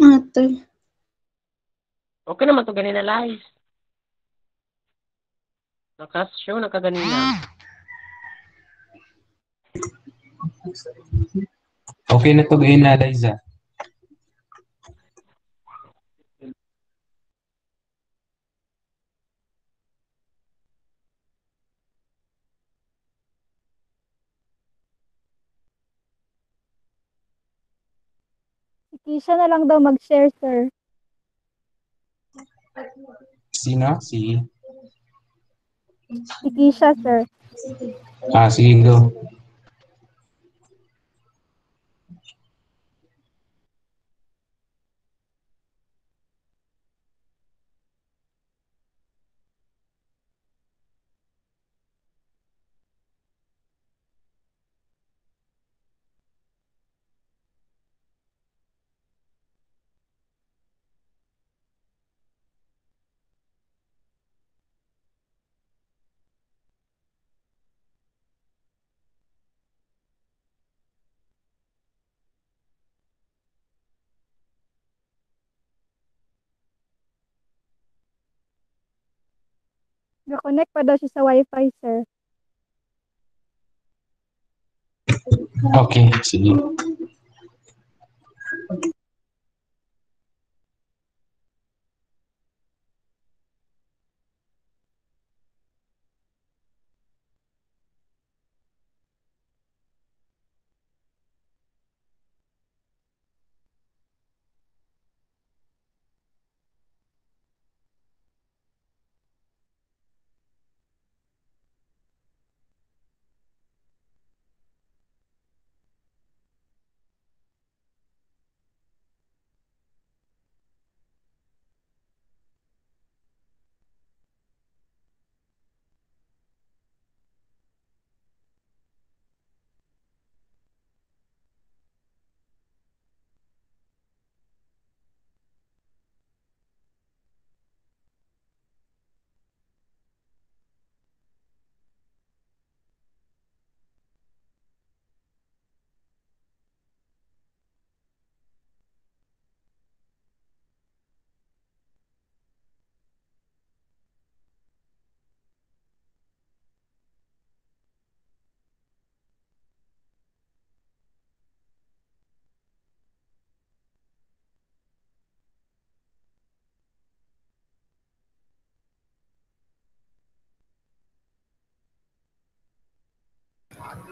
Ate. Okay naman to ganina live. Nakas-show na kaganina. Okay na to gayon na, Liza. Kisha na lang daw mag-share, sir. Sino? Si... Si Kisha, sir. Ah, sige, go. Ga-connect pa daw siya sa wifi, sir. Okay, sige.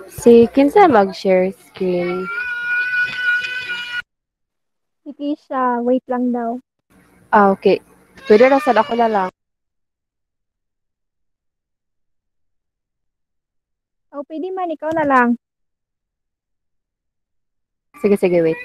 Si kinsa mag-share screen? Si Kisha, wait lang daw. Ah, okay. Pwede na sad ako na lang. Oh, pwede man, ikaw na lang. Sige, sige, wait.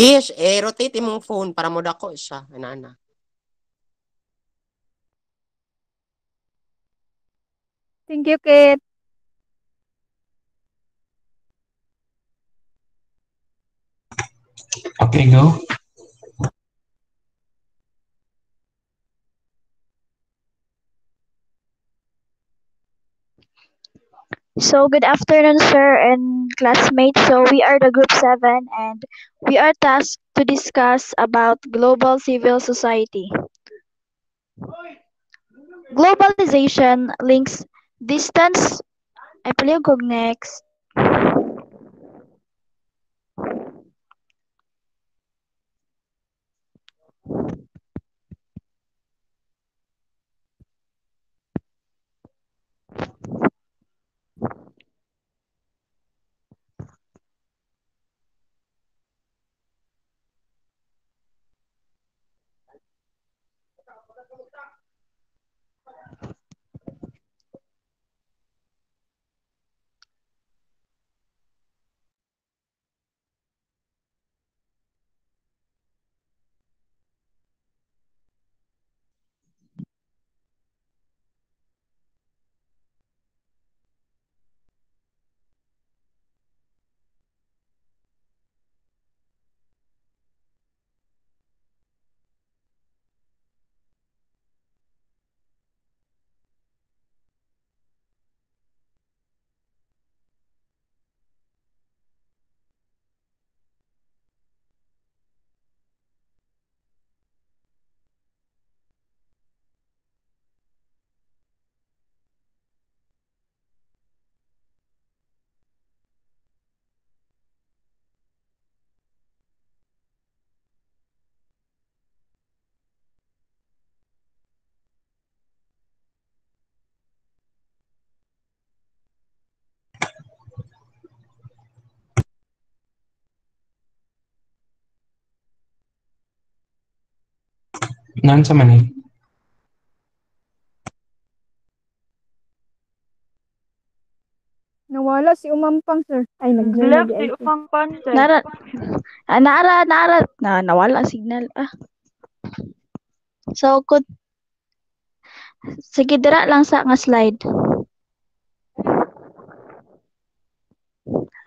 Kish, eh, rotate imong phone para mo dako siya. Anana. Thank you, Kate. Okay, go. So good afternoon, sir and classmates. So we are the group 7 and we are tasked to discuss about global civil society. Globalization links distance I ay palihog next. Naan sa man eh? Nawala si Umampang, sir. Ay, nag-join Left si ay, sir. Nara, ah, nara, nara, na, nawala ang signal. Ah. So, kung, sige, dira lang sa nga slide.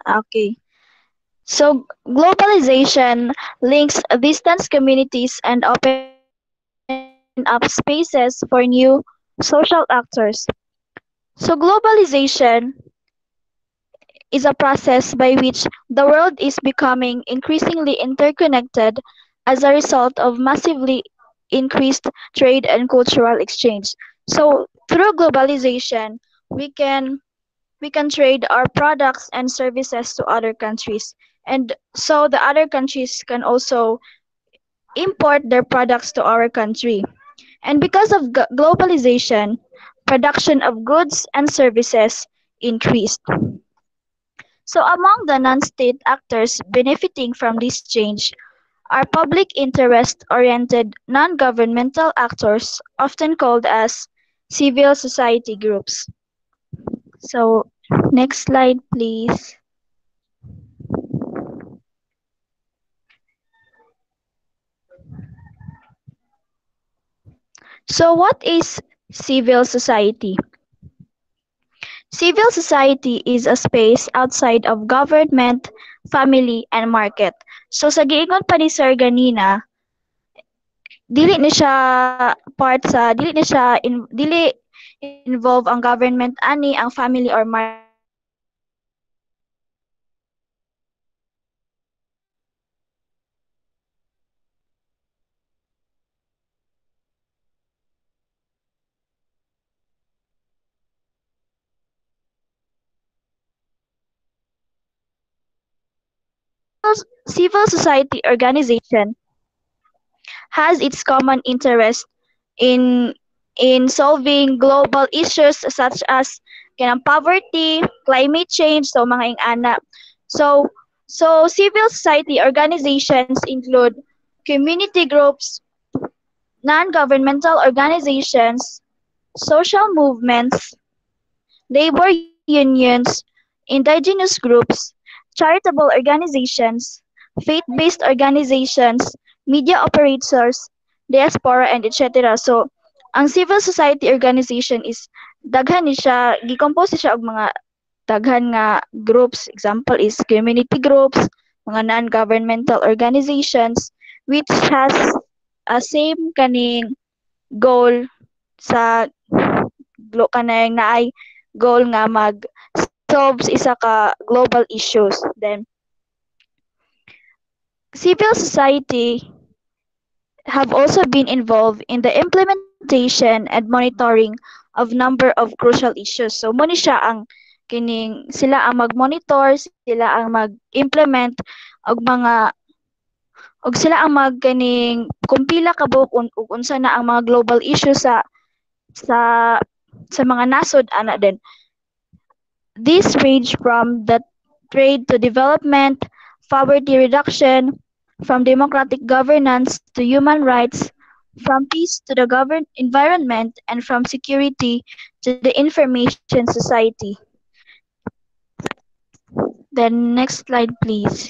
Okay. So, globalization links distance communities and open up spaces for new social actors. So, globalization is a process by which the world is becoming increasingly interconnected as a result of massively increased trade and cultural exchange. So, through globalization, we can we can trade our products and services to other countries. And so the other countries can also import their products to our country. And because of globalization, production of goods and services increased. So among the non-state actors benefiting from this change are public interest-oriented non-governmental actors, often called as civil society groups. So next slide, please. So what is civil society? Civil society is a space outside of government, family, and market. So sa giingon pa ni Sir ganina, dili ni siya part sa dili ni siya in, dili involve ang government ani ang family or market civil society organization has its common interest in in solving global issues such as kanang poverty, climate change, so mga ing-ana. So so civil society organizations include community groups, non-governmental organizations, social movements, labor unions, indigenous groups, charitable organizations, faith-based organizations, media operators, diaspora, and etc. So, ang civil society organization is daghan ni siya, gicompose siya og mga daghan nga groups. Example is community groups, mga non-governmental organizations, which has a same kaning goal sa glo kanang naay goal nga mag solves isa ka global issues. Then civil society have also been involved in the implementation and monitoring of number of crucial issues. So mo ni siya ang kining sila ang mag-monitor, sila ang mag-implement og mga og sila ang mag kining kumpila ka buok un, ug unsa na ang mga global issues sa sa sa mga nasod ana din. This range from the trade to development, poverty reduction, from democratic governance to human rights, from peace to the govern environment, and from security to the information society. Then next slide, please.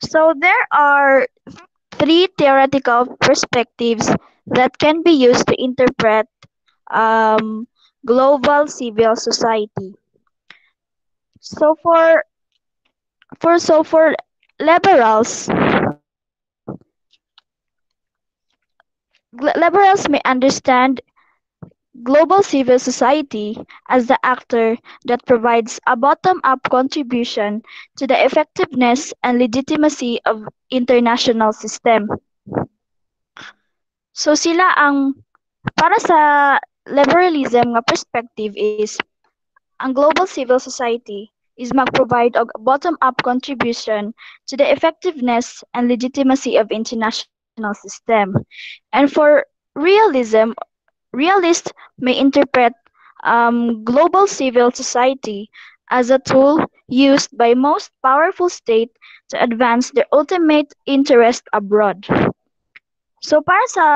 So there are three theoretical perspectives that can be used to interpret um, global civil society. So for for so for liberals, liberals may understand global civil society as the actor that provides a bottom-up contribution to the effectiveness and legitimacy of international system. So sila ang para sa liberalism nga perspective is ang global civil society is mag-provide og bottom-up contribution to the effectiveness and legitimacy of international system. And for realism, realists may interpret um, global civil society as a tool used by most powerful state to advance their ultimate interest abroad. So para sa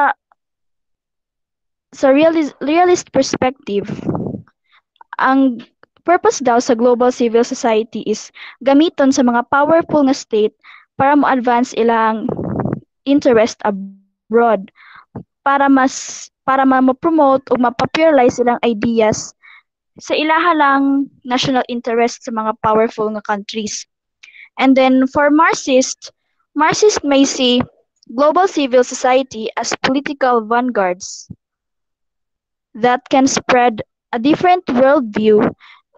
sa realis- realist perspective, ang purpose daw sa global civil society is gamiton sa mga powerful nga state para mo advance ilang interest abroad para mas para ma-promote o ma-popularize ilang ideas sa ilaha lang national interest sa mga powerful nga countries. And then for Marxist, Marxist may see global civil society as political vanguards that can spread a different worldview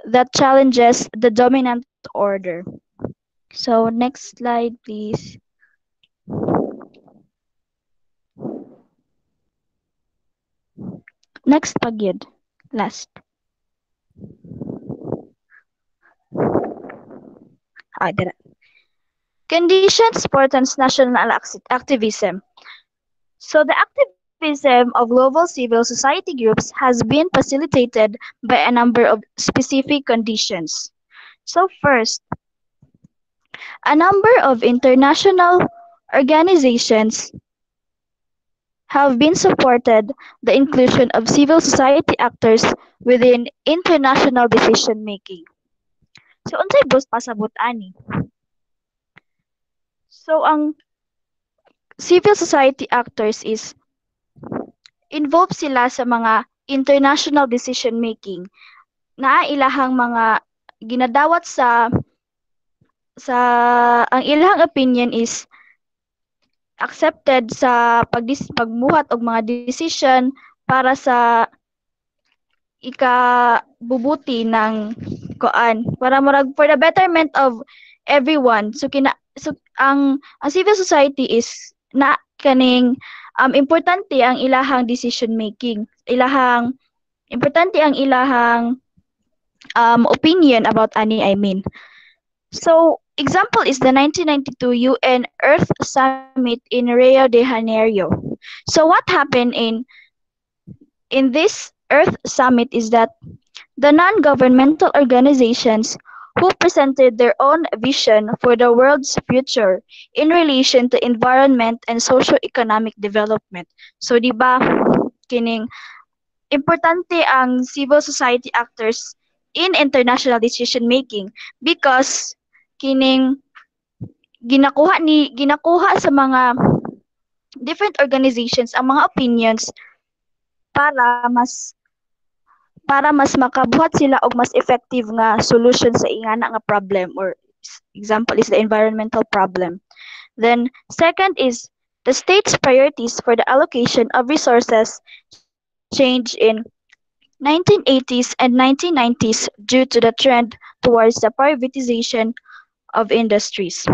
that challenges the dominant order. So next slide, please. Next pagyud. Last. Ah. Conditions for transnational activism. So the activism of global civil society groups has been facilitated by a number of specific conditions. So first, a number of international organizations have been supported the inclusion of civil society actors within international decision making. So unsay bus pasabot ani? So ang civil society actors is involved sila sa mga international decision making na ilahang mga ginadawat sa sa ang ilang opinion is accepted sa pagdis pagbuhat og mga decision para sa ikabubuti ng koan para murag for the betterment of everyone. So kina so ang ang civil society is na kaning um importante ang ilahang decision making. Ilahang importante ang ilahang um opinion about ani I mean. So example is the 1992 UN Earth Summit in Rio de Janeiro so what happened in in this Earth Summit is that the non-governmental organizations who presented their own vision for the world's future in relation to environment and socio-economic development. So, di ba, kining importante ang civil society actors in international decision making because kining ginakuha ni ginakuha sa mga different organizations ang mga opinions para mas para mas makabuhat sila og mas effective nga solution sa ingana nga problem or example is the environmental problem. Then second is The state's priorities for the allocation of resources changed in 1980s and 1990s due to the trend towards the privatization of industries.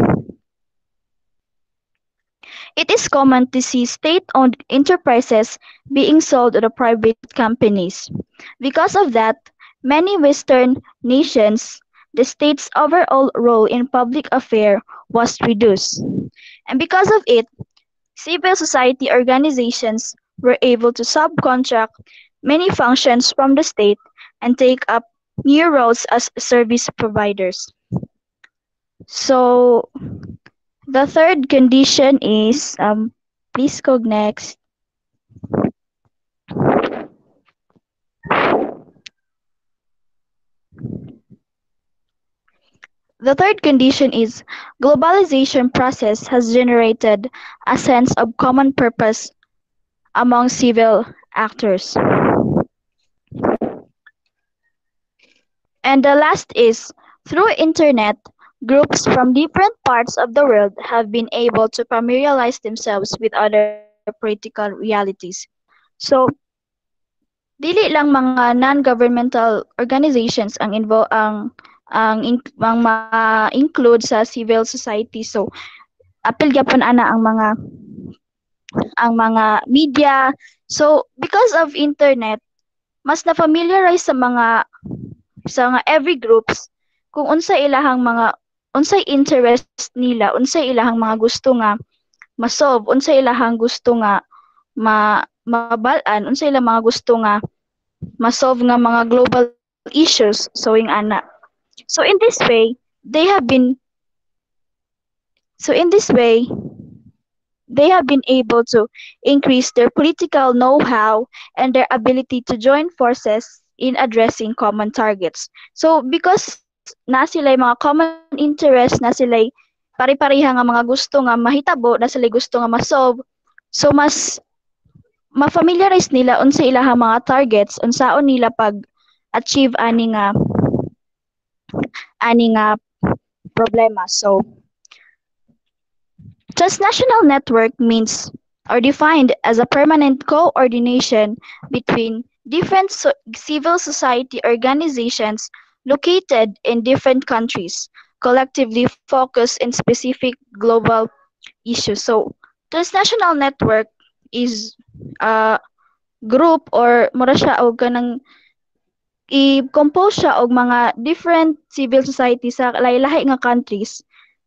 It is common to see state-owned enterprises being sold to private companies. Because of that, many Western nations, the state's overall role in public affairs was reduced. And because of it, civil society organizations were able to subcontract many functions from the state and take up new roles as service providers. So the third condition is um please go next. The third condition is globalization process has generated a sense of common purpose among civil actors. And the last is through internet, groups from different parts of the world have been able to familiarize themselves with other political realities. So, dili lang mga non-governmental organizations ang invo ang ang, in, ang ma-include sa civil society. So, apil gyapon ana ang mga ang mga media. So, because of internet, mas na familiarize sa mga sa mga every groups kung unsa ilahang mga unsay interest nila, unsay ilahang mga gusto nga ma-solve, unsay ilahang gusto nga ma mabalan, unsay ilang mga gusto nga ma-solve nga mga global issues so ing ana. So in this way, they have been so in this way they have been able to increase their political know-how and their ability to join forces in addressing common targets. So because na sila mga common interest, na sila pari-pariha nga mga gusto nga mahitabo, na sila gusto nga ma-solve, so mas ma-familiarize nila unsa ilaha mga targets, unsaon nila pag achieve ani nga ani nga problema. So transnational network means or defined as a permanent coordination between different so civil society organizations located in different countries, collectively focus in specific global issues. So, transnational network is a group or mura siya og kanang i-compose siya og mga different civil society sa lahi-lahi nga countries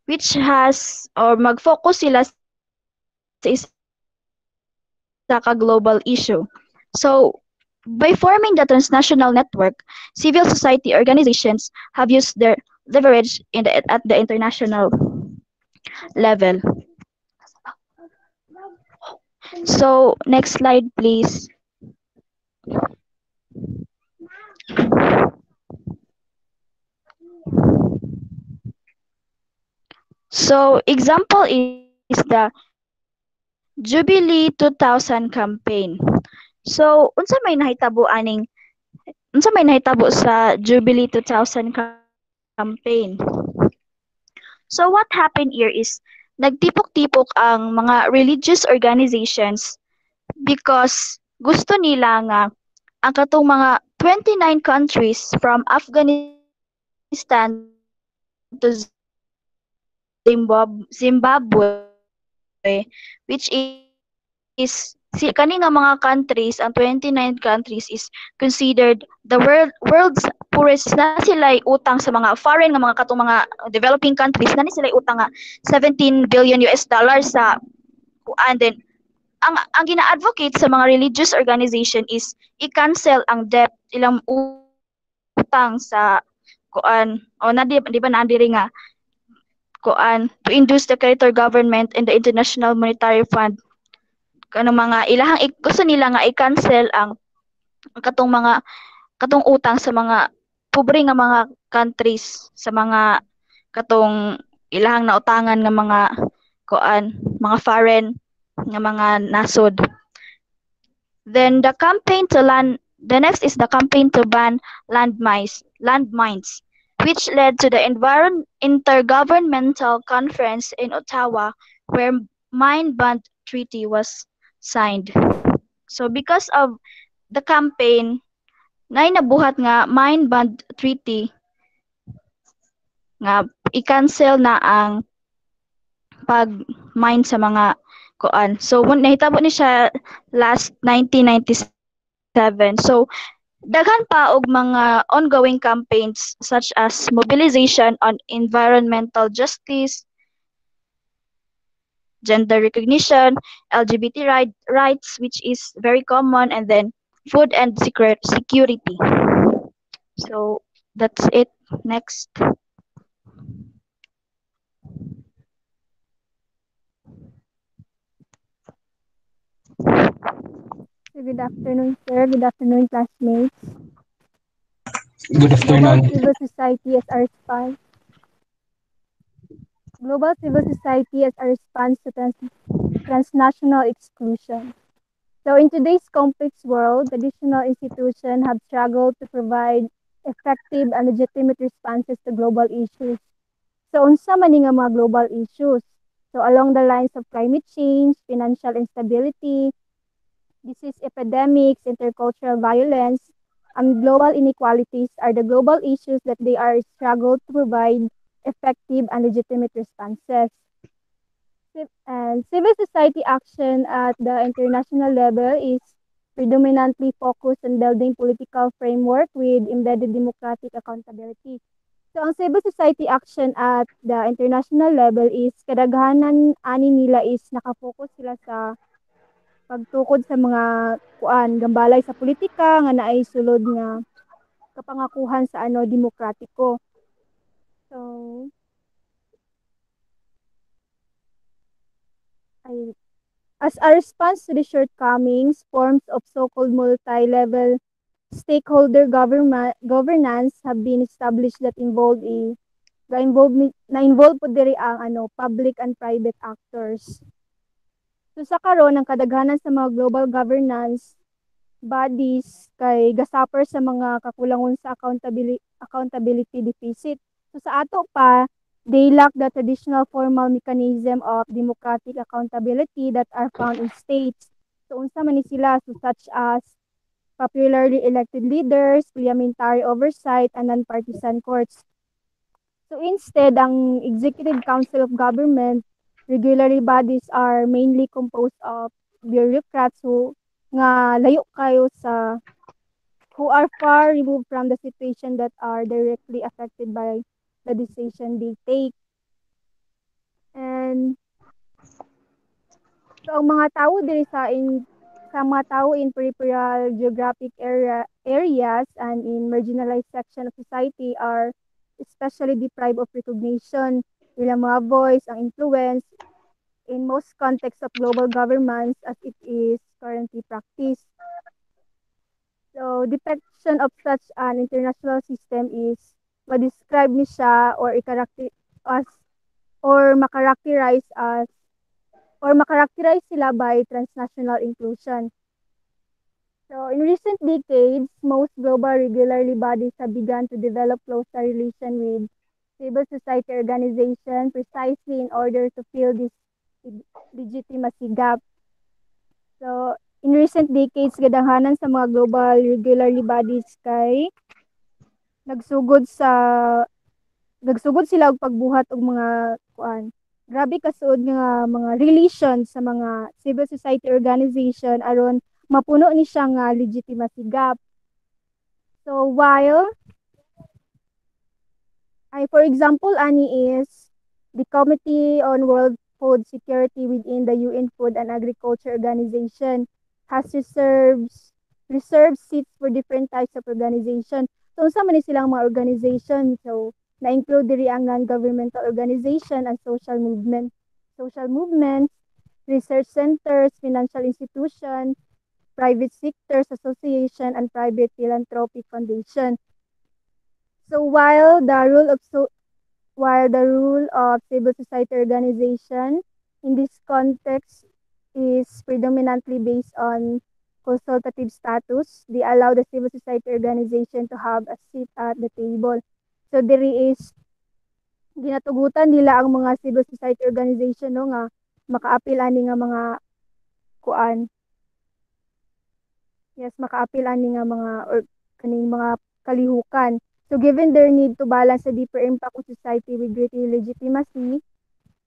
which has or mag-focus sila sa isa ka global issue. So, by forming the transnational network, civil society organizations have used their leverage in the, at the international level. So, next slide, please. So, example is the Jubilee 2000 campaign. So, unsa may nahitabo aning unsa may nahitabo sa Jubilee 2000 campaign? So, what happened here is nagtipok-tipok ang mga religious organizations because gusto nila nga ang katong mga 29 countries from Afghanistan to Zimbabwe, which is si kani nga mga countries ang 29 countries is considered the world world's poorest. Na sila utang sa mga foreign nga mga katong mga developing countries na ni sila utang nga 17 billion US dollars sa and then ang ang gina-advocate sa mga religious organization is i-cancel ang debt ilang utang sa kuan o na di, di ba na diri nga kuan to induce the creditor government and the International Monetary Fund kanang mga ilahang gusto nila nga i-cancel ang katong mga katong utang sa mga pobre nga mga countries sa mga katong ilahang nautangan nga mga kuan mga foreign nga mga nasod. Then the campaign to land the next is the campaign to ban landmines landmines which led to the environ intergovernmental conference in Ottawa where mine ban Treaty was signed. So because of the campaign, nay nabuhat nga Mine Bond Treaty nga i-cancel na ang pag-mine sa mga kuan. So mun- nahitabo ni siya last 1997. So daghan pa og mga ongoing campaigns such as mobilization on environmental justice, gender recognition, LGBT right, rights which is very common and then food and secret security. So that's it. Next. Good afternoon, sir. Good afternoon, classmates. Good Global afternoon. Civil Society as our response. Global Civil Society as a response to trans- transnational exclusion. So in today's complex world, traditional institutions have struggled to provide effective and legitimate responses to global issues. So man ni nga mga global issues? So along the lines of climate change, financial instability, disease epidemics, intercultural violence, and global inequalities are the global issues that they are struggled to provide effective and legitimate responses. And civil society action at the international level is predominantly focused on building political framework with embedded democratic accountability. So ang civil society action at the international level is kadaghanan ani nila is nakafocus sila sa pagtukod sa mga kuan gambalay sa politika nga naay sulod nga kapangakuhan sa ano demokratiko. So ay as a response to the shortcomings, forms of so-called multi-level stakeholder government governance have been established that involve a ga involve na involve po diri ang ano public and private actors. So sa karon ang kadaghanan sa mga global governance bodies kay gasupper sa mga kakulangon sa accountability accountability deficit. So sa ato pa they lack the traditional formal mechanism of democratic accountability that are found in states. So unsa man ni sila so such as popularly elected leaders, parliamentary oversight, and non-partisan courts. So instead, ang Executive Council of Government regulatory bodies are mainly composed of bureaucrats who nga layo kayo sa who are far removed from the situation that are directly affected by the decision they take. And so ang mga tao diri sa in sa mga tao in peripheral geographic area areas and in marginalized section of society are especially deprived of recognition ilang mga voice ang influence in most contexts of global governments as it is currently practiced. So, detection of such an international system is ma-describe ni siya or i-character as or makarakterize as or makarakterize sila by transnational inclusion. So, in recent decades, most global regulatory bodies have begun to develop closer relation with civil society organization precisely in order to fill this legitimacy gap. So, in recent decades, gadanghanan sa mga global regulatory bodies kay nagsugod sa nagsugod sila og pagbuhat og mga kuan grabe kasuod nga mga relations sa mga civil society organization aron mapuno ni siya nga legitimacy gap. So while ay for example ani is the Committee on World Food Security within the UN Food and Agriculture Organization has reserves reserved seats for different types of organization. So unsa man silang mga organization so na-include diri ang non-governmental organization and social movement, social movements, research centers, financial institutions, private sectors association, and private philanthropic foundation. So while the rule of so while the rule of civil society organization in this context is predominantly based on consultative status, they allow the civil society organization to have a seat at the table. So diri is ginatugutan nila ang mga civil society organization no nga makaapil ani nga mga kuan yes makaapil ani nga mga or kaning mga kalihukan so given their need to balance the deeper impact of society with greater legitimacy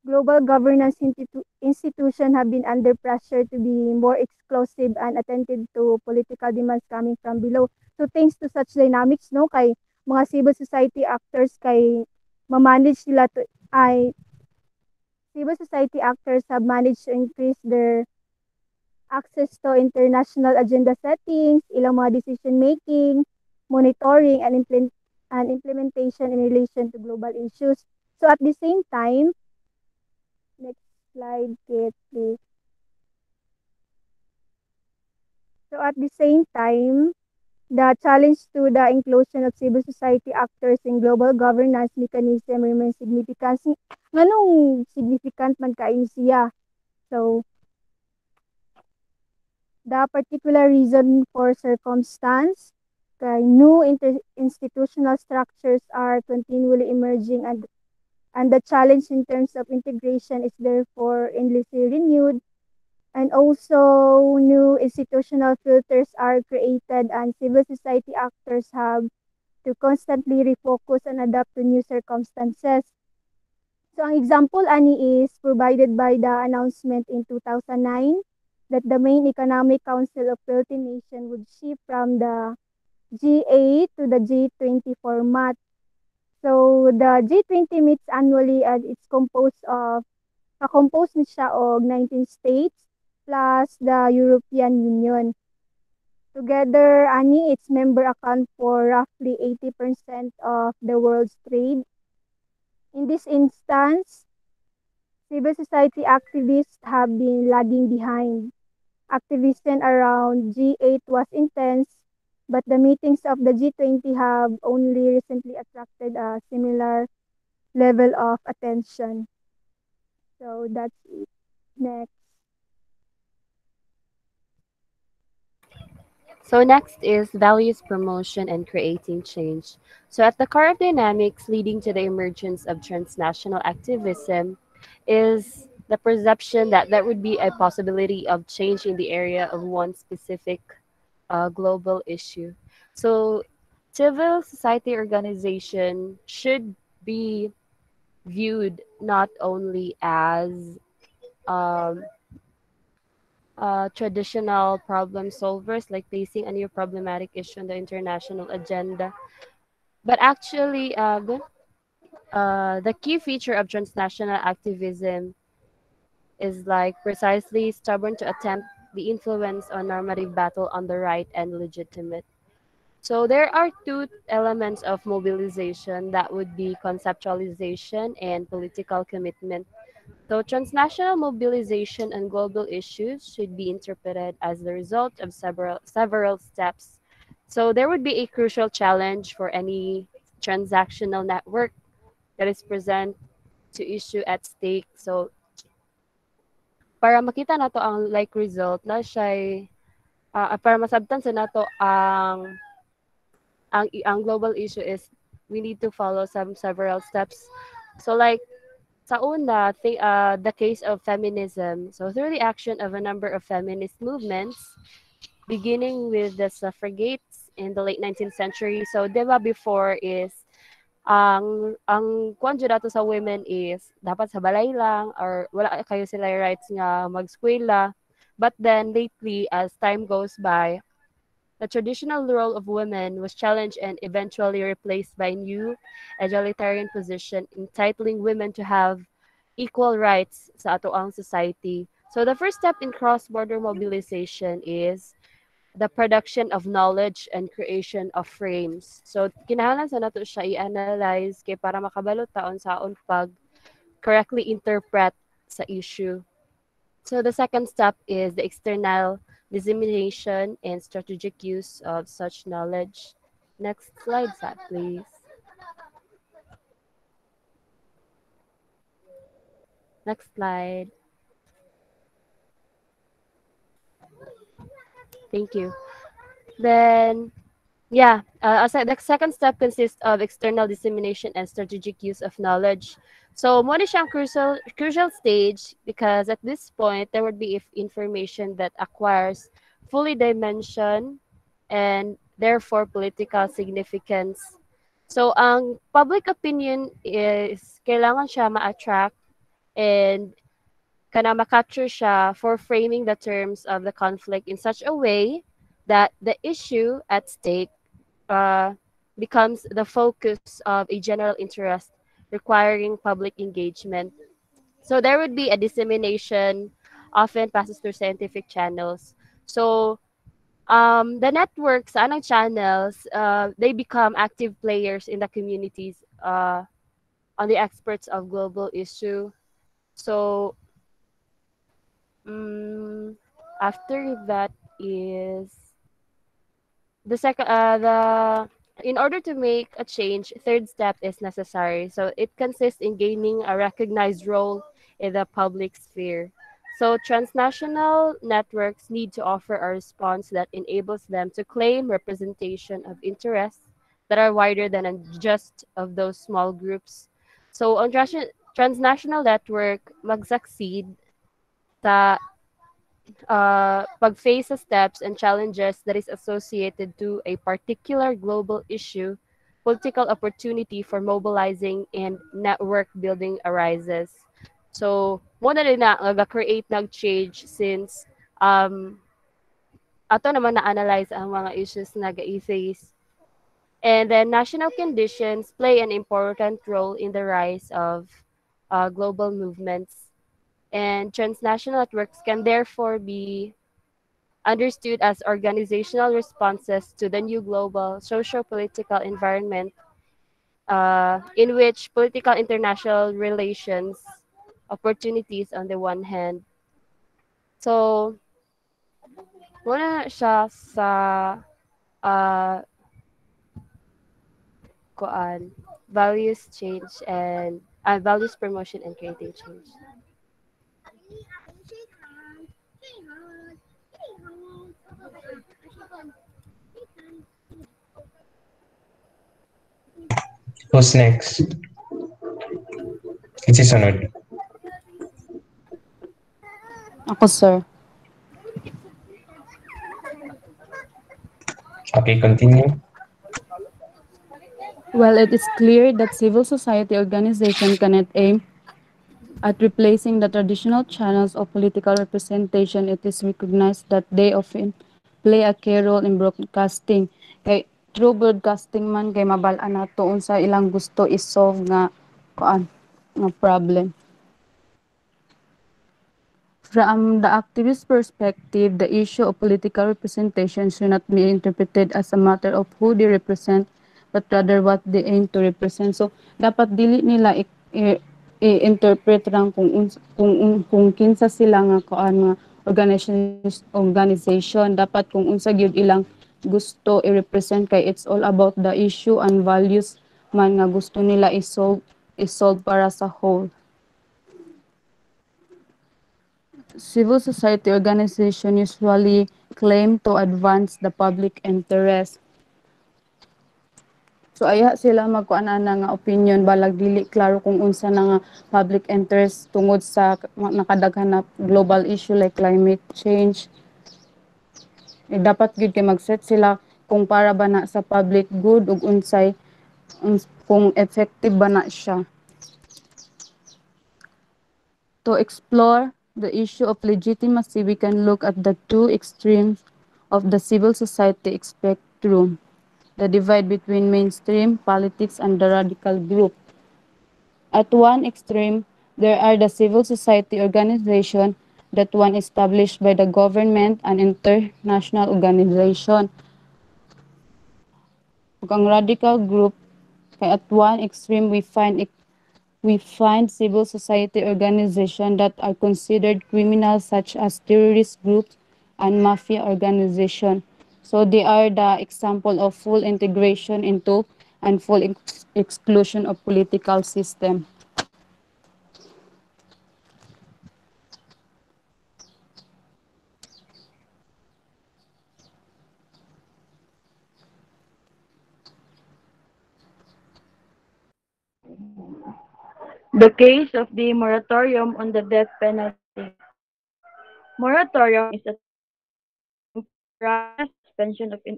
global governance institu- institution have been under pressure to be more exclusive and attentive to political demands coming from below so thanks to such dynamics no kay mga civil society actors kay ma-manage sila to ay civil society actors have managed to increase their access to international agenda settings, ilang mga decision making, monitoring and implement and implementation in relation to global issues. So at the same time, slide, Kate, please. So at the same time, the challenge to the inclusion of civil society actors in global governance mechanism remains significant. Si- Nganong significant man kain siya? So, the particular reason for circumstance kay new inter- institutional structures are continually emerging and and the challenge in terms of integration is therefore endlessly renewed and also new institutional filters are created and civil society actors have to constantly refocus and adapt to new circumstances. So ang example ani is provided by the announcement in 2009 that the main economic council of Philippine nation would shift from the G8 to the G20 format. So the G20 meets annually and it's composed of ka-compose ni og 19 states plus the European Union. Together, ani its member account for roughly 80% of the world's trade. In this instance, civil society activists have been lagging behind. Activism around G8 was intense, but the meetings of the G20 have only recently attracted a similar level of attention. So that's it. Next. So next is values promotion and creating change. So at the core of dynamics leading to the emergence of transnational activism is the perception that there would be a possibility of change in the area of one specific uh, global issue. So civil society organization should be viewed not only as um, uh, traditional problem solvers, like placing a new problematic issue on the international agenda. But actually, uh, uh, the key feature of transnational activism is like precisely stubborn to attempt the influence on normative battle on the right and legitimate. So there are two elements of mobilization that would be conceptualization and political commitment. So transnational mobilization on global issues should be interpreted as the result of several several steps. So there would be a crucial challenge for any transactional network that is present to issue at stake. So para makita nato ang like result na siya uh, para masabtan sa nato ang ang ang global issue is we need to follow some several steps. So like sa una, th- uh, the case of feminism. So through the action of a number of feminist movements, beginning with the suffragettes in the late 19th century. So di ba before is ang ang kuan jud ato sa women is dapat sa balay lang or wala kayo sila rights nga mag-eskwela. But then lately as time goes by, the traditional role of women was challenged and eventually replaced by new egalitarian position entitling women to have equal rights sa ato ang society. So the first step in cross-border mobilization is the production of knowledge and creation of frames. So kinahanglan sa nato siya i-analyze kay para makabalo taon saon pag correctly interpret sa issue. So the second step is the external dissemination and strategic use of such knowledge. Next slide, Sat, please. Next slide. Thank you. Then, yeah, uh, the second step consists of external dissemination and strategic use of knowledge. So, mo na siyang crucial, crucial stage because at this point, there would be information that acquires fully dimension and therefore political significance. So, ang public opinion is kailangan siya ma-attract and kana ma-capture siya for framing the terms of the conflict in such a way that the issue at stake uh, becomes the focus of a general interest requiring public engagement. So there would be a dissemination, often passes through scientific channels. So um, the networks, anong channels, uh, they become active players in the communities uh, on the experts of global issue. So um, after that is the second, uh, the in order to make a change, third step is necessary. So it consists in gaining a recognized role in the public sphere. So transnational networks need to offer a response that enables them to claim representation of interests that are wider than just of those small groups. So on trans- transnational network, mag-succeed ta uh, pag-face steps and challenges that is associated to a particular global issue, political opportunity for mobilizing and network building arises. So, mo na rin na nag-create nag-change since um, ato naman na-analyze ang mga issues na ga-face. And then national conditions play an important role in the rise of uh, global movements and transnational networks can therefore be understood as organizational responses to the new global socio-political environment uh, in which political international relations opportunities on the one hand. So, muna siya sa uh, values change and uh, values promotion and creating change. Who's next? Kasi sunod. Ako, sir. Okay, continue. Well, it is clear that civil society organization cannot aim at replacing the traditional channels of political representation. It is recognized that they often play a key role in broadcasting. True broadcasting man kay mabal-an nato unsa ilang gusto i-solve nga kuan nga problem. From the activist perspective, the issue of political representation should not be interpreted as a matter of who they represent, but rather what they aim to represent. So, dapat dili nila i-interpret lang kung, kung, kung kinsa sila nga kuan nga organization, organization. Dapat kung unsa gyud ilang gusto i-represent kay it's all about the issue and values man nga gusto nila i-solve, i-solve para sa whole. civil society organization usually claim to advance the public interest. So aya sila magkuana na nga opinion balag dili klaro kung unsa na nga public interest tungod sa nakadaghan na global issue like climate change. Eh, dapat gid kay mag-set sila kung para ba na sa public good ug unsay uns- kung effective ba na siya. To explore the issue of legitimacy, we can look at the two extremes of the civil society spectrum the divide between mainstream politics and the radical group. At one extreme, there are the civil society organization that one established by the government and international organization. Ug radical group, at one extreme we find we find civil society organizations that are considered criminal such as terrorist groups and mafia organization. So they are the example of full integration into and full ex- exclusion of political system. The case of the moratorium on the death penalty. Moratorium is a suspension of in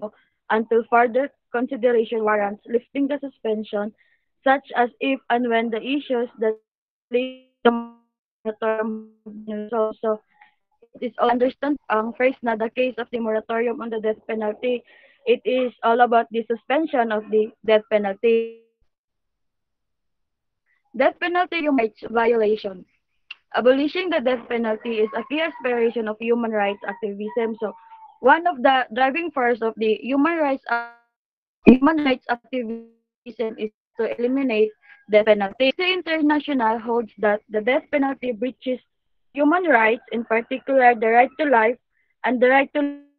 until further consideration warrants lifting the suspension, such as if and when the issues that the moratorium have been resolved. So, it is all understand ang um, phrase na the case of the moratorium on the death penalty. It is all about the suspension of the death penalty. Death penalty rights violation. Abolishing the death penalty is a key aspiration of human rights activism. So, one of the driving force of the human rights human rights activism is to eliminate the penalty. The International holds that the death penalty breaches human rights, in particular the right to life and the right to live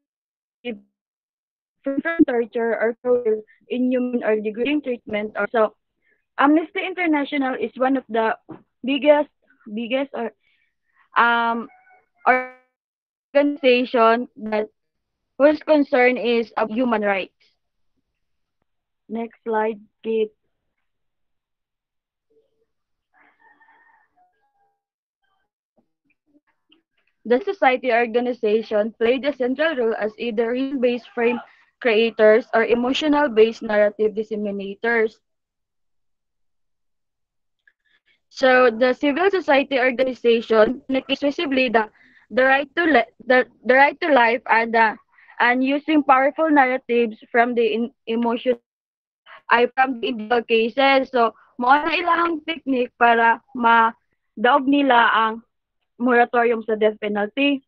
from torture or cruel, inhuman or degrading treatment. Or so, Amnesty International is one of the biggest, biggest or um organization that whose concern is of human rights. Next slide, Kate. The society organization played a central role as either reason-based frame creators or emotional-based narrative disseminators. So the civil society organization exclusively the the right to the, the right to life and the and using powerful narratives from the in, emotion ay from the individual cases. So, mo na ilang technique para ma-daog nila ang moratorium sa death penalty.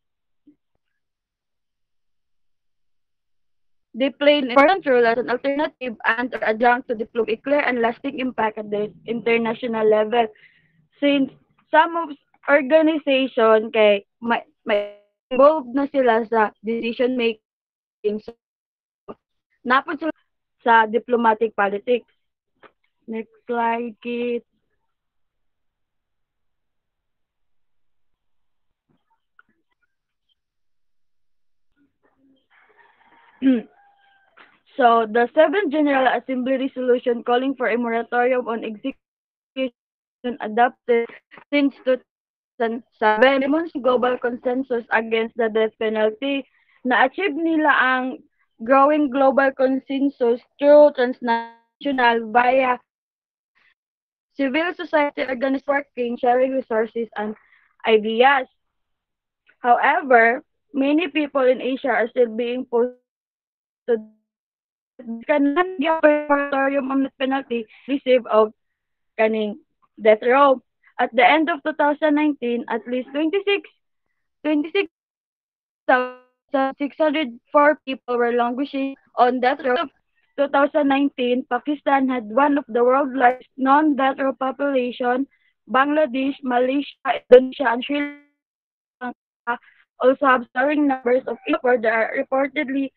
They play an important role as an alternative and or adjunct to develop a clear and lasting impact at the international level. Since some of organization kay may, may involved na sila sa decision making so, napod sila sa diplomatic politics. Next slide, Kit. so, the Seventh General Assembly resolution calling for a moratorium on execution adopted since 2007 lemons global consensus against the death penalty. Na-achieve nila ang growing global consensus through transnational via civil society organized working, sharing resources and ideas. However, many people in Asia are still being pushed to kanan moratorium on the penalty receive of kaning death row. At the end of 2019, at least 26 26 604 people were languishing on death row. 2019, Pakistan had one of the world's largest non-death row population. Bangladesh, Malaysia, Indonesia, and Sri Lanka also have soaring numbers of people there are reportedly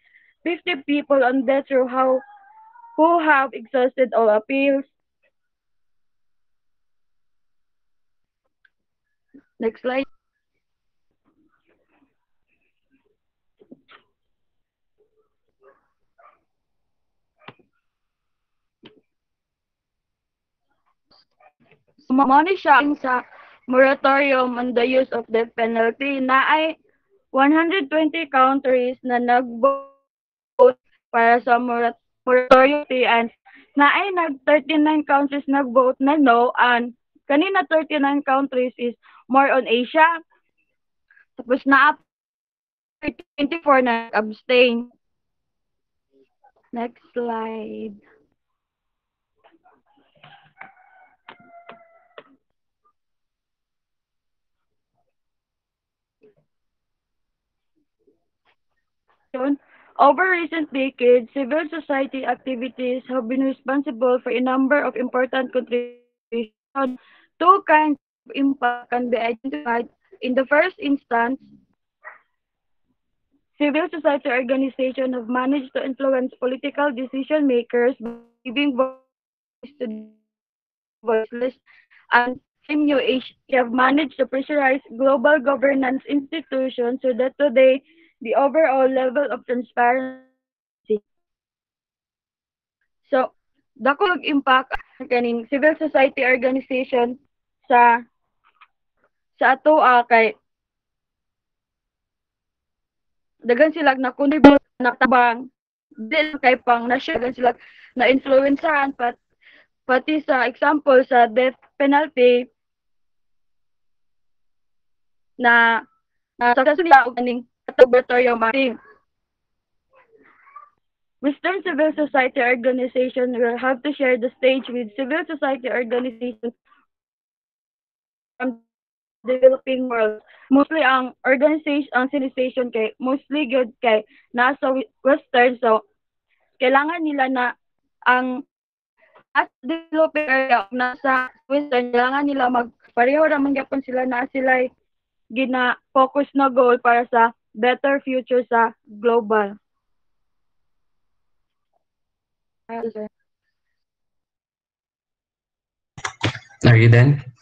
50 people on death row who have exhausted all appeals. Next slide. Sumamani siya sa moratorium on the use of death penalty na ay 120 countries na nag-vote para sa morat moratorium and na ay nag 39 countries nag-vote na no and kanina 39 countries is more on Asia. Tapos na 24 na abstain. Next slide. Over recent decades, civil society activities have been responsible for a number of important contributions. Two kinds impact can be identified. In the first instance, civil society organizations have managed to influence political decision makers by giving voice to the voiceless and Age, have managed to pressurize global governance institutions so that today the overall level of transparency. So, dako impact kaning civil society organization sa sa ato ah, kay dagan sila na contribute na tabang. Di lang kay pang nasya dagan sila na influensahan pat pati sa example sa death penalty na na successful sila og aning laboratory mapping Western civil society organization will have to share the stage with civil society organizations developing world. Mostly ang organization, ang sinistation kay, mostly good kay nasa western. So, kailangan nila na ang at developing area nasa western, kailangan nila mag pareho ramang gyapon sila na sila gina focus na goal para sa better future sa global. Are you done?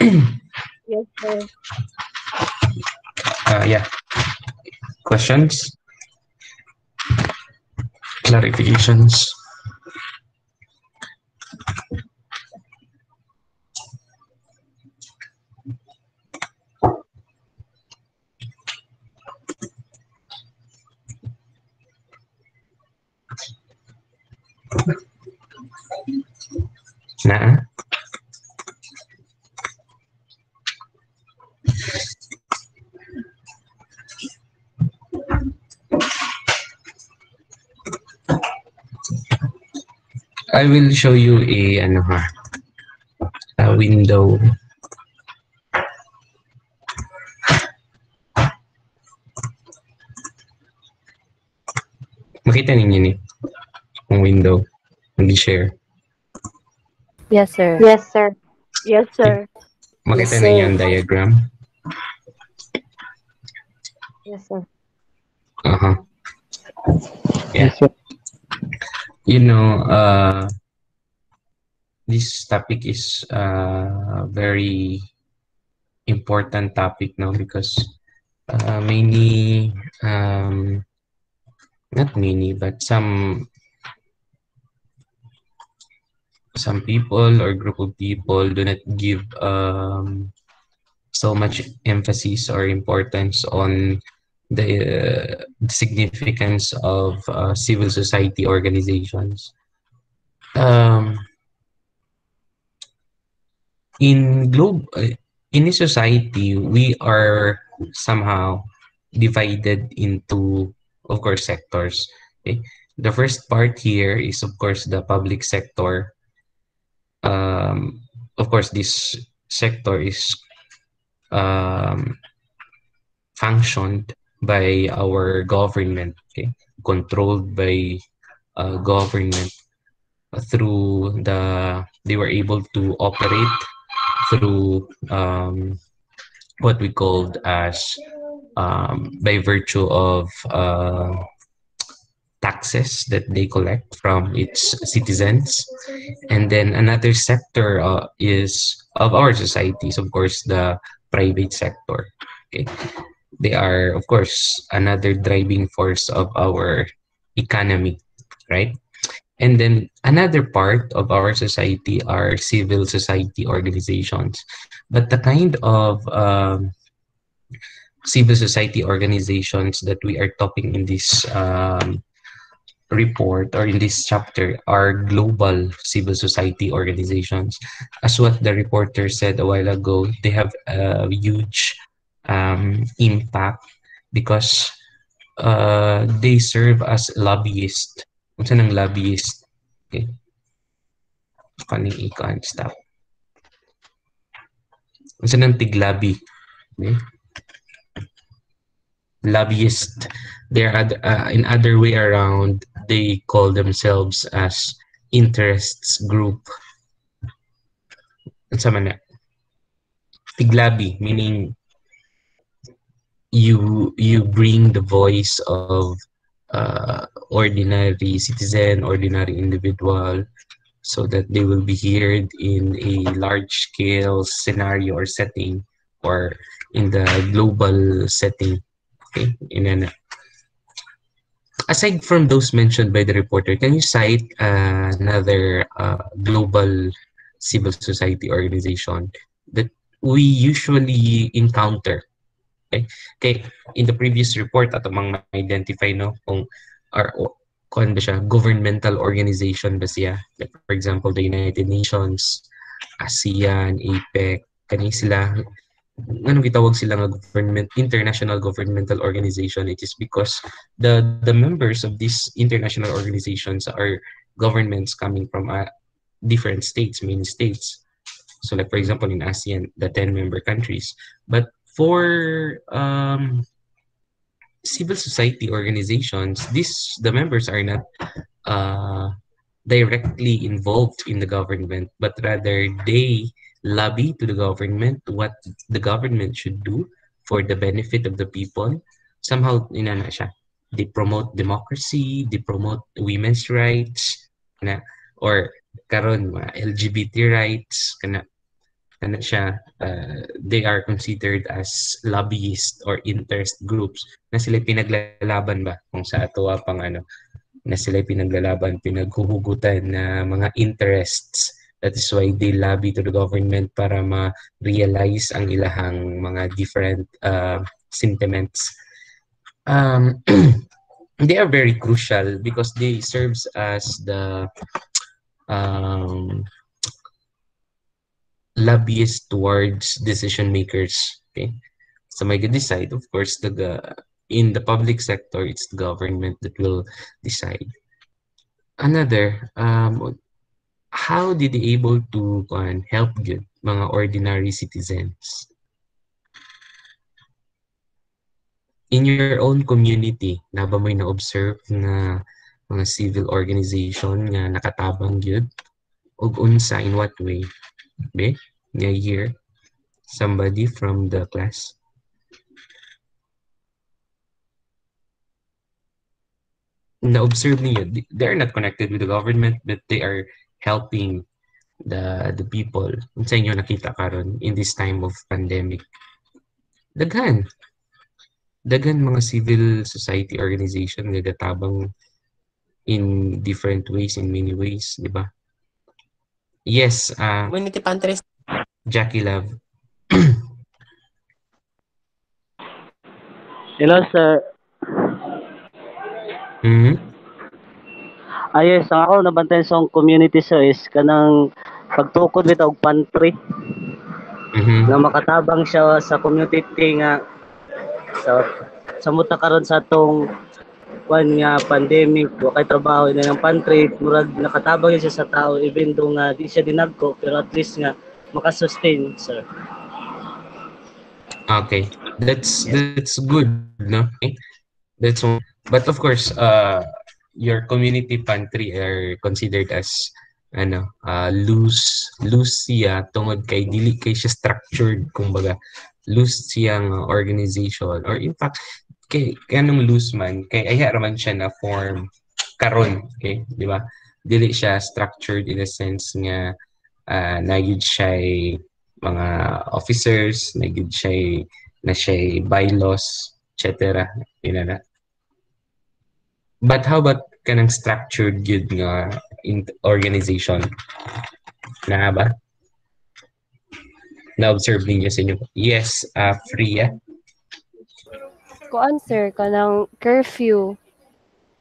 Yes, sir. Uh, yeah. Questions? Clarifications? Na? I will show you a ano ha, a window. Makita ninyo ni ang window. Mag-share. Yes, sir. Yes, sir. Yes, sir. Makita Yes, ninyo sir. ang diagram. Yes, sir. Uh-huh. Yeah. You know, uh, this topic is uh, very important topic now because uh, many, um, not many, but some some people or group of people do not give um, so much emphasis or importance on the uh, significance of uh, civil society organizations. Um, in globe, uh, in a society, we are somehow divided into, of course, sectors. Okay? The first part here is, of course, the public sector. Um, of course, this sector is um, functioned by our government, okay, controlled by uh, government through the they were able to operate through um, what we called as um, by virtue of uh, taxes that they collect from its citizens. And then another sector uh, is of our societies of course the private sector okay they are of course another driving force of our economy right? And then another part of our society are civil society organizations. But the kind of um, civil society organizations that we are talking in this um, report or in this chapter are global civil society organizations. As what the reporter said a while ago they have a huge um, impact because uh, they serve as lobbyists. Unsa nang lobbyist? Okay. Kaning icon stop. Unsa nang tiglabi? Okay. Lobbyist. They're uh, in other way around. They call themselves as interests group. Unsa man? Tiglabi meaning you you bring the voice of uh, ordinary citizen, ordinary individual, so that they will be heard in a large scale scenario or setting, or in the global setting. Okay, in an aside from those mentioned by the reporter, can you cite uh, another uh, global civil society organization that we usually encounter? Okay, okay in the previous report, ato mang identify no? Kung are kung ba siya, governmental organization ba siya? Like for example, the United Nations, ASEAN, APEC, kani sila? Anong gitawag sila nga government international governmental organization? It is because the the members of these international organizations are governments coming from uh, different states main states. So like for example in ASEAN the 10 member countries. But for um, civil society organizations these the members are not uh, directly involved in the government but rather they lobby to the government what the government should do for the benefit of the people. Somehow, inana siya. They promote democracy, they promote women's rights, na, or karon mga LGBT rights, kana, kana siya, uh, they are considered as lobbyists or interest groups na sila pinaglalaban ba? Kung sa atoa pang ano, na sila pinaglalaban, pinaghuhugutan na mga interests. That is why they lobby to the government para ma-realize ang ilahang mga different uh, sentiments. Um, they are very crucial because they serves as the um, lobbyist towards decision makers. Okay, so may decide. Of course, the in the public sector, it's the government that will decide. Another, um, how did they able to uh, help good mga ordinary citizens? In your own community, na ba may na-observe na mga civil organization nga nakatabang gyud ug unsa in what way? Be, nga here somebody from the class. Na-observe niyo, they are not connected with the government, but they are helping the the people. Unsa inyo nakita karon in this time of pandemic. Daghan daghan mga civil society organization nga gatabang in different ways in many ways di ba yes uh, community pantries Jackie Love Hello sir mm-hmm. Ayos, ang ako nabantay sa community sir is kanang pagtukod bitaw og pantry. Mm-hmm. Na makatabang siya sa community nga sa sa muta karon sa atong kwan nga pandemic, wa kay trabaho na ng pantry, murag nakatabang siya sa tao even though nga di siya dinagko pero at least nga makasustain sir. Okay. That's that's good, no? Okay. That's one. But of course, uh your community pantry are considered as ano uh, loose loose siya tungod kay dili kay siya structured kumbaga loose siyang organization or in fact kay kanang loose man kay ay raman siya na form karon okay di ba dili siya structured in a sense nga uh, nagyud siya mga officers nagyud siya na siya bylaws etc. Ina na But how about kanang structured good nga in organization? Na ba? Na-observe ninyo sa inyo? Yes, uh, free, yeah? Kuan sir, kanang curfew,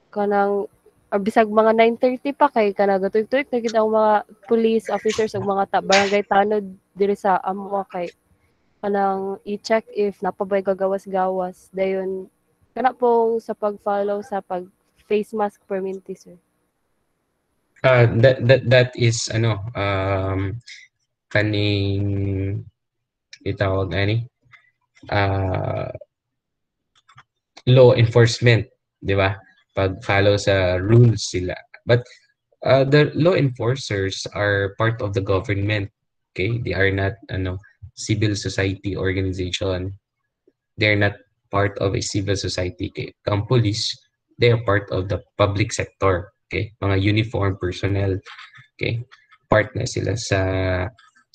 kanang or bisag mga 9:30 pa kay kana gatuyok-tuyok na kita mga police officers ug mga ta barangay tanod diri sa amo kay kanang i-check if napabay gagawas-gawas dayon kana po sa pag-follow sa pag face mask permanente, sir? Uh, that, that, that is, ano, um, kaning, itawag, ani, uh, law enforcement, di ba? Pag follow sa rules sila. But uh, the law enforcers are part of the government. Okay, they are not ano civil society organization. They're not part of a civil society. Okay, ang police they are part of the public sector. Okay? Mga uniform personnel. Okay? Part na sila sa...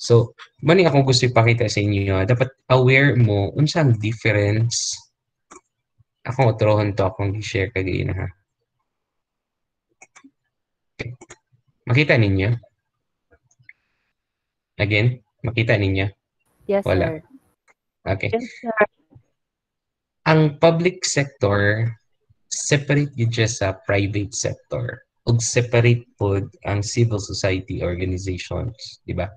So, mani akong gusto ipakita sa inyo, dapat aware mo unsang difference. Ako, utrohan to akong i-share kagayin ha. Okay. Makita ninyo? Again, makita ninyo? Yes, Wala. sir. Okay. Yes, sir. Ang public sector separate yun siya sa private sector ug separate pod ang civil society organizations, di ba?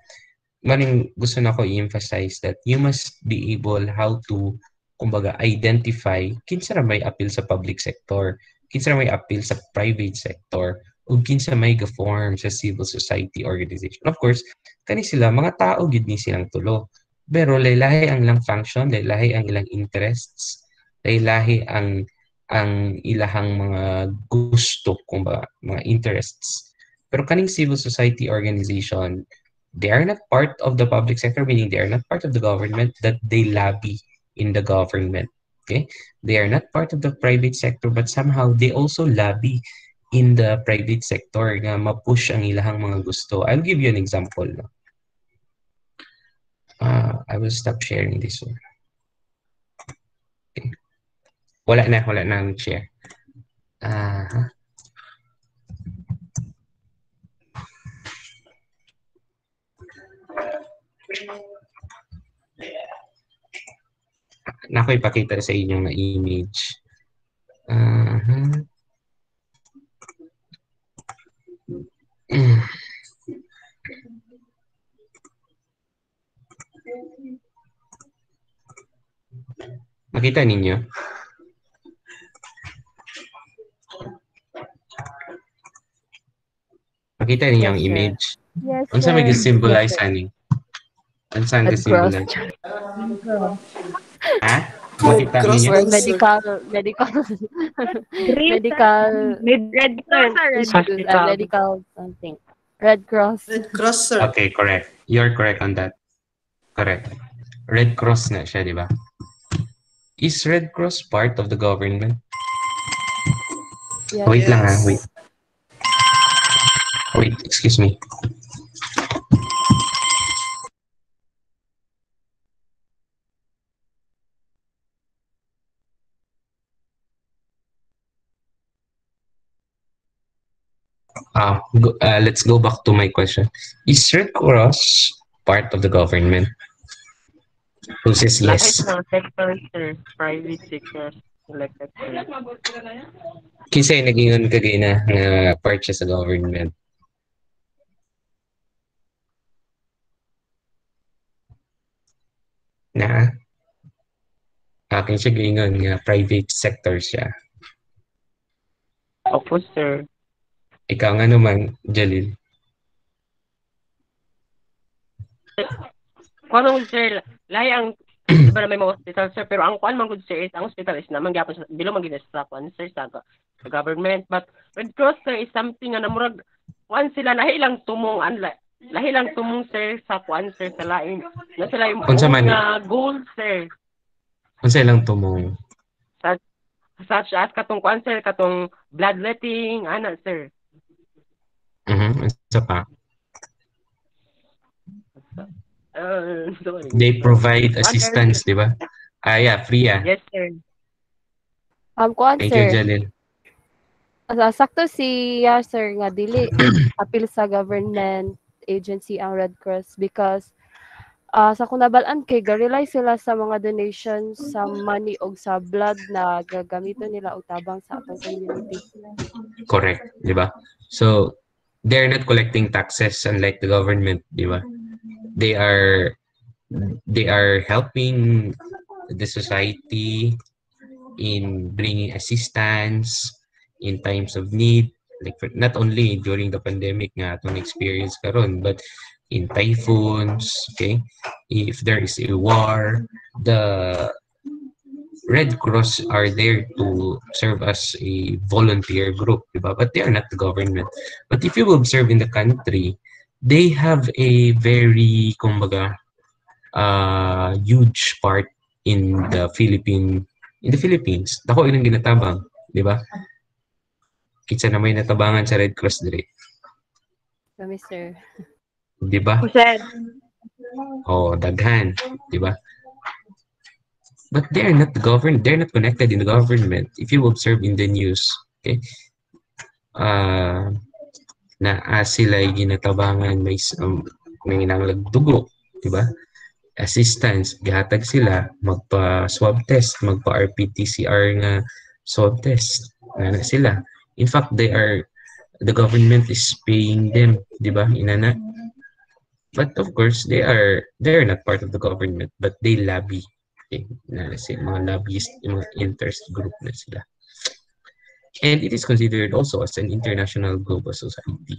Maring gusto na ko i-emphasize that you must be able how to kumbaga identify kinsa ra may appeal sa public sector, kinsa ra may appeal sa private sector, ug kinsa may ga-form sa civil society organization. Of course, kani sila mga tao gid ni silang tulo. Pero laylahi ang ilang function, laylahi ang ilang interests, laylahi ang ang ilahang mga gusto, kumbaga, mga interests. Pero kaning civil society organization, they are not part of the public sector, meaning they are not part of the government, that they lobby in the government. Okay? They are not part of the private sector, but somehow they also lobby in the private sector nga ma-push ang ilahang mga gusto. I'll give you an example. No? Uh, I will stop sharing this one. Okay. Wala na, wala na ang share. Ah, na ako ipakita sa inyo na image. Mm. Makita ninyo? Makita ninyo ang Yes, sir. image? Yes, Unsa may symbolize ani? Unsa ang symbolize? Ha? Makita Cross ninyo? Or Yes, medical, medical, medical, Mid red cross, sir. Uh, medical something. Red Cross. Red Cross, sir. Okay, correct. You're correct on that. Correct. Red Cross na siya, di ba? Is Red Cross part of the government? Yes. Wait lang ha, wait. Wait, excuse me. Ah, go, uh, let's go back to my question. Is Red Cross part of the government? Who says yes? ng sector, sir. Private sector. Elected, sir. Kinsa yung nag-ingon ka na nga part siya sa government? Na? Akin siya gingon nga private sector siya. Opo, sir. Ikaw nga naman, Jalil. Kung ano, sir, lahi ang iba na may mga hospital, sir, pero ang kuan man good sir is ang hospital is naman gyapon sa bilo man kuan sir sa, sa government but Red Cross sir is something nga namurag kuan sila lahi lang tumong an la- lahi lang tumong sir sa kuan sir sa lain na sila yung Unsa man? nga goal sir Unsa lang tumong? such as katong kuan sir katong bloodletting ana sir Mhm. Unsa pa? uh, sorry. They provide assistance, di ba? Ah, yeah, free ah. yes sir Um, kuan Thank you, sir. Jalil. Ah, sakto si yeah, sir nga dili appeal sa government agency ang Red Cross because ah sa kunabalan kay garelay sila sa mga donations sa money og sa blood na gagamiton nila og tabang sa atong community. Correct, di ba? So, they're not collecting taxes unlike the government, di ba? They are they are helping the society in bringing assistance in times of need like for, not only during the pandemic nga atong experience karon but in typhoons okay if there is a war the Red Cross are there to serve as a volunteer group, diba? but they are not the government. But if you observe in the country, they have a very, kumbaga, uh, huge part in the Philippine, in the Philippines. Dako ilang ginatabang, di ba? Kitsa na may natabangan sa Red Cross dire, Kami sir. di ba? Sir. Oh, daghan, di ba? But they're not the government. They're not connected in the government. If you observe in the news, okay, uh, na as sila ginatabangan may um, may dugo, di ba? Assistance, gihatag sila magpa swab test, magpa RPT-CR nga swab test. Na sila. In fact, they are the government is paying them, di ba? Inana. But of course, they are they are not part of the government, but they lobby. Okay, na sila, mga lobbyist, mga interest group na sila. And it is considered also as an international global society.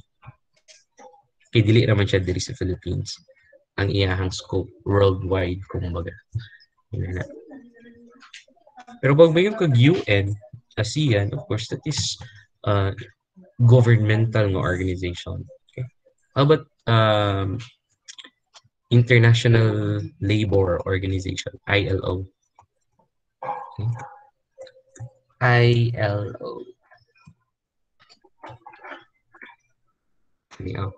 Kay dili raman siya diri sa Philippines. Ang iyahang scope worldwide kumbaga. Yun na. Pero pag mayon kag UN, ASEAN, of course that is uh, governmental organization. Okay? How about um, International Labor Organization, ILO? Okay. ILO. Ayan.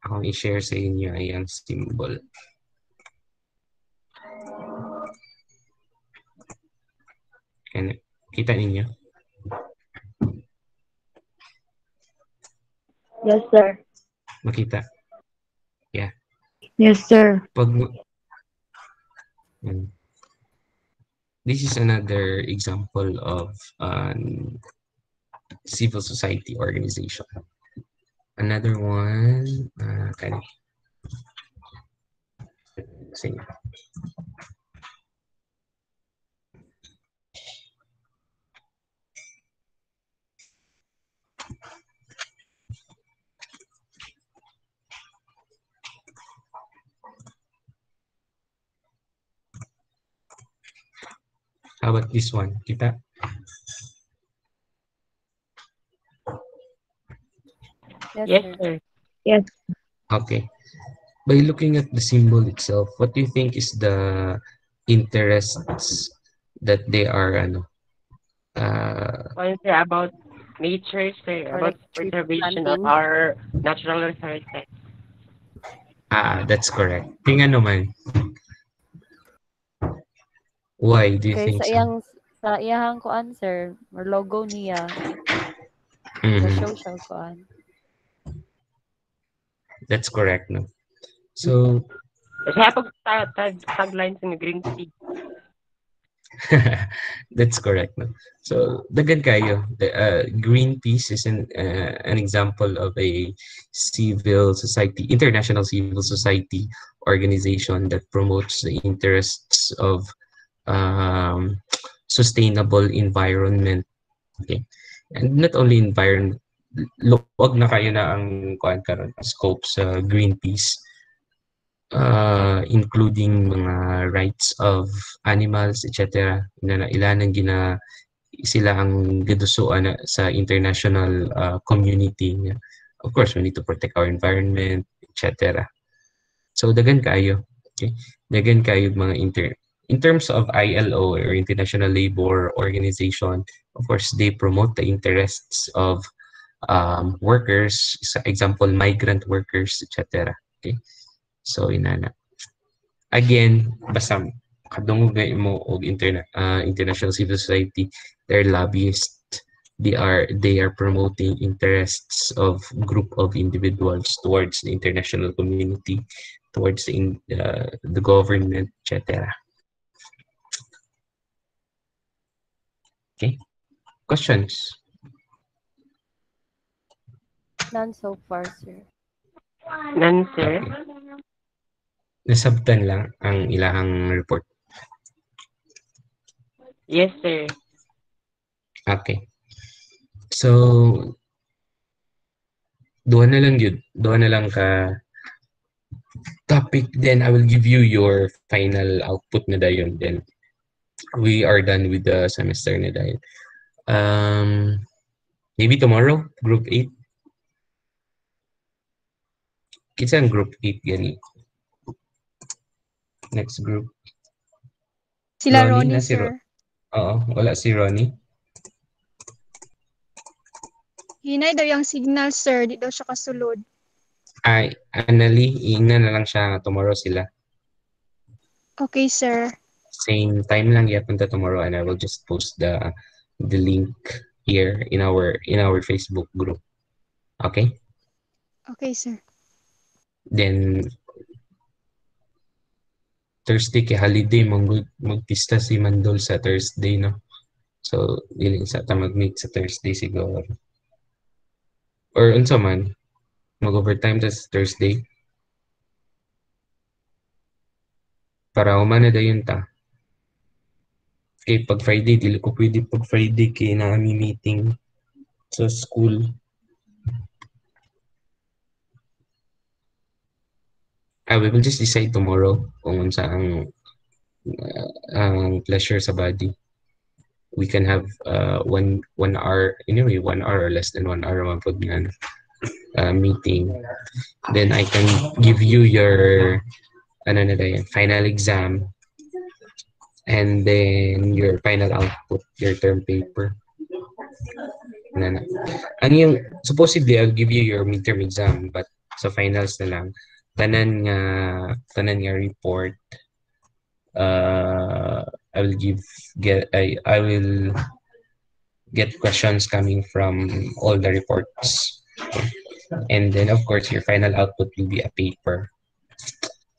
Akong i-share sa inyo ay symbol. Yan. Kita ninyo? Yes, sir. Makita? Yes, sir. Pag Yan. This is another example of an civil society organization. Another one, uh, kani. Sige. How about this one? Kita? Yes, Yes, sir. sir. Okay. By looking at the symbol itself, what do you think is the interests that they are ano uh, What is it about nature, sir? About preservation of our natural resources. ah that's correct. Tingnan naman. Why do you Okay, think sa so? iyang sa iyang kuan sir, or logo niya, sa Mhm. social kuan. That's correct, no? So, Kasi pag tag, tag, tagline sa green tea. that's correct, no? So, dagan kayo. The, uh, Greenpeace is an, uh, an example of a civil society, international civil society organization that promotes the interests of um, sustainable environment. Okay. And not only environment, luwag na kayo na ang kuan karon scope sa Greenpeace uh, including mga rights of animals etc na ilanan gina sila ang gidusuan sa international uh, community of course we need to protect our environment etc so dagan kayo okay dagan kayo mga inter in terms of ILO or International Labor Organization of course they promote the interests of um, workers, example, migrant workers, etc. Okay? So, inana. Again, basta kadungog mo og interna uh, international civil society, they're lobbyists. They are they are promoting interests of group of individuals towards the international community, towards the in, uh, the government, etc. Okay. Questions? None so far, sir. None, sir. Nasabtan lang ang ilahang report. Yes, sir. Okay. So, duha na lang yun. Duha na lang ka topic. Then, I will give you your final output na dayon. Then, we are done with the semester na dayon. Um, maybe tomorrow, group 8. Kita ang group 8 gani. Next group. Sila Ronnie Ronnie, na si sir. Ro- Oo, wala si Ronnie. Hinay daw yung signal, sir. Di daw siya kasulod. Ay, Annalie, iingnan na lang siya tomorrow sila. Okay, sir. Same time lang yapunta tomorrow and I will just post the the link here in our in our Facebook group. Okay? Okay, sir. Then Thursday kay holiday mag magpista si Mandol sa Thursday no. So dili sa ta mag-meet sa Thursday siguro. Or unsa man mag-overtime ta sa Thursday. Para humana dayon ta. Kay pag Friday dili ko pwede pag Friday kay na ami meeting sa school. Ah, we will just decide tomorrow kung unsa ang uh, ang pleasure sa body. We can have uh, one one hour anyway one hour or less than one hour man pud nga uh, meeting. Then I can give you your ano na yan, final exam and then your final output, your term paper. Na. Ang yung, supposedly, I'll give you your midterm exam, but sa finals na lang, tanan nga, tanan nga report, uh, I will give, get, I, I will get questions coming from all the reports. And then, of course, your final output will be a paper.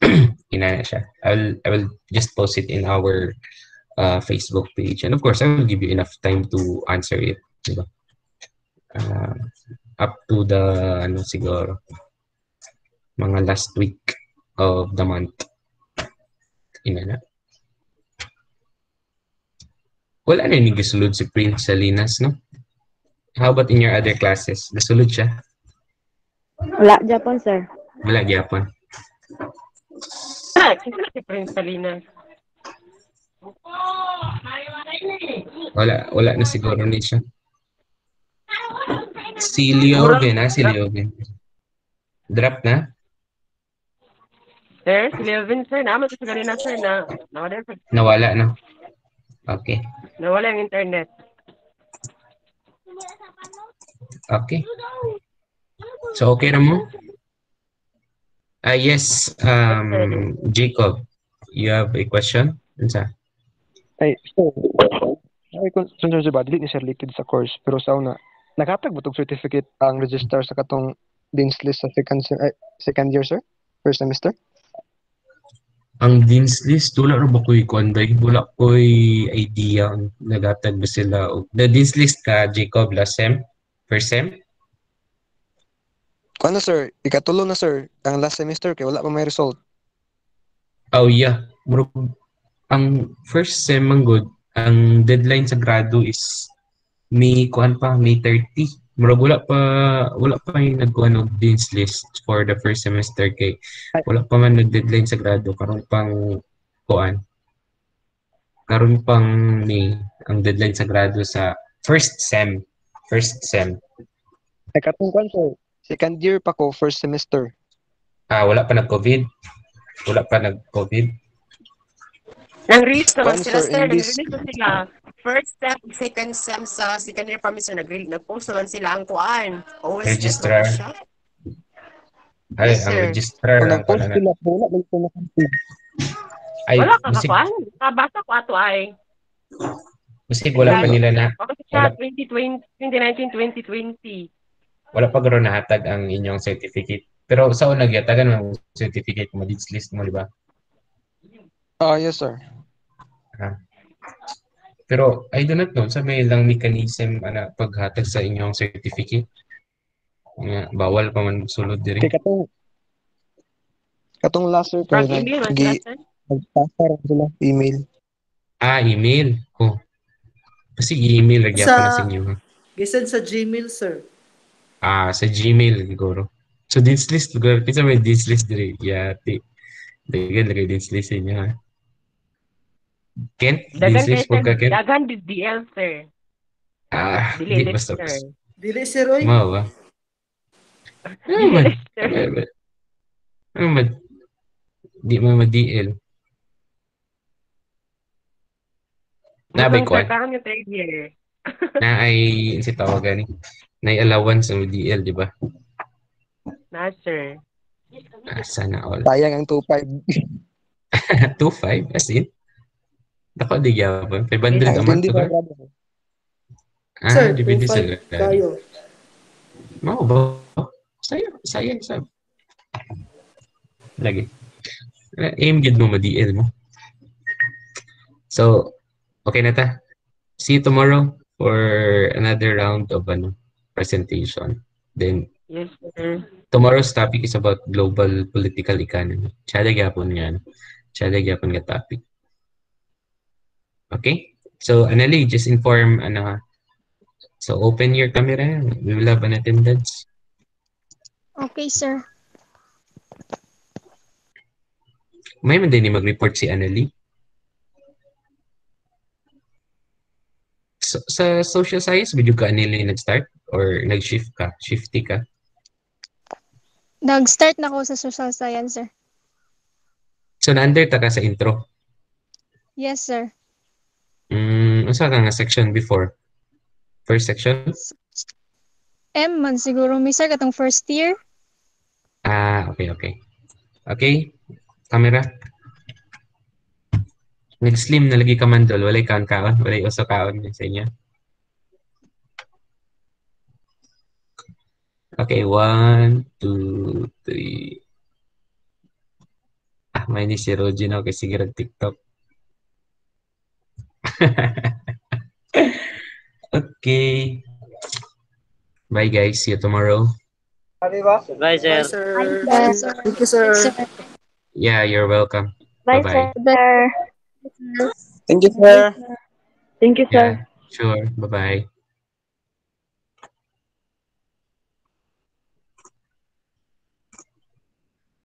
Inana siya. I will, I will just post it in our uh, Facebook page. And of course, I will give you enough time to answer it. Diba? Uh, up to the, ano siguro, mga last week of the month. Inana. Wala na yung gasulod si Prince Salinas, no? How about in your other classes? Gasulod siya? Wala, Japan, sir. Wala, gyapon. Ah, kasi si Prince Salinas. Wala, wala na siguro ni siya. Si Leogen, ha? Si Leogen. Drop na? Sir, si Levin, sir, naman sa ganina, sir, na nawala, Nawala na. Okay. nawala yung internet. Okay. So, okay na mo? Ah, yes, um, Jacob, you have a question? Unsa? Ay, so, ay, sa ba, dili ni sir listed sa course, pero sa una, naghatag ba tong certificate ang register sa katong dean's list sa second, ay, second year, sir? First semester? Ang dean's list, wala rin ba ko'y kuanday? Wala ko'y idea ang nagatag ba sila. The dean's list ka, Jacob, last sem? First sem? Kung ano, sir, ikatulo na, sir, ang last semester, kay wala pa may result. Oh, yeah. Murag, ang first sem man good, ang deadline sa grado is May kuan pa, May 30. Murag wala pa wala pa yung nagkuhan og dean's list for the first semester kay wala pa man nag-deadline sa grado karon pang kuan. Karon pang May ang deadline sa grado sa first sem. First sem. Ay, katong sir, second year pa ko, first semester. Ah, wala pa nag-COVID. Wala pa nag-COVID. Nang release naman sila, sir, nag-release na sila. First step, second sem sa second year pa sir, nag nag-post naman sila ang kuan. OSS Registrar. Ay, Yes, ang registrar Kung ang nag-post sila, wala lang ito nakantig. Ay, Wala ka kakuan. Nabasa ko ato ay. basig wala pa nila na Wala. 2020, 2019, 2020. Wala pa garo nahatag ang inyong certificate. Pero sa una gyatagan ang certificate mo dean's list mo, di ba? Ah, yes, sir. Pero I do not know sa may lang mechanism ana paghatag sa inyong certificate. Nga bawal pa man sulod diri. Kay katong, katong last, sir, kay sila, gi, nagpasa sila, email. Ah, email. Oh. Kasi email ra gyapon na sa inyo. ha? Gisend sa Gmail, sir. Ah, sa Gmail siguro. So dean's list siguro kinsa may dean's list diri. Yati. Dagan lagay dean's list sa inyo ha. Ken, Dagan dean's kayo, list sir. pagka Ken. Dagan di DL, sir. Ah, di basta. sir. Dili, sir, oy. Mao ba? Ano man? sir. Ano man? Ano man? Di man ma-DL. Nabay ko karon yung third year. na ay si tawagan ni. Na allowance sa DL, di ba? Na, sir. Ah, sana all. Sayang ang 2.5. 2.5 as in. Dako di gyapon. 500 Ay, a month ba? Ah, Sir, depende sa 2.5 lugar. kayo. Oo ba? Saya, saya, sab. Lagi. Eh, Aim gid mo ma-DL mo. So, okay na ta. See you tomorrow for another round of ano, presentation. Then, Yes, sir. tomorrow's topic is about global political economy. Tsada gyapon nga. Tsada gyapon nga topic. Okay? So, Anali, just inform, ano ha. So, open your camera. We will have an attendance. Okay, sir. May man din mag-report si Anali. So, sa social science, medyo ka Anali nag-start? Or nag-shift ka? Shifty ka? Nag-start na ako sa social science, sir. So, na-under ta ka sa intro. Yes, sir. Mm, unsa ka nga section before? First section? M man siguro mi sir katong first year. Ah, okay, okay. Okay, camera. Nag-slim na lagi ka man dol. Walay kaon kaon. Walay uso kaon sa inyo. Okay, one, two, three. Ah, ni si Rogie na kasi sige rag TikTok. okay. Bye guys. See you tomorrow. Bye, sir. Bye, sir. Bye, sir. Thank you, sir. Yeah, you're welcome. Bye, Bye-bye. sir. Thank you, sir. Thank you, sir. Yeah, sure. Bye-bye.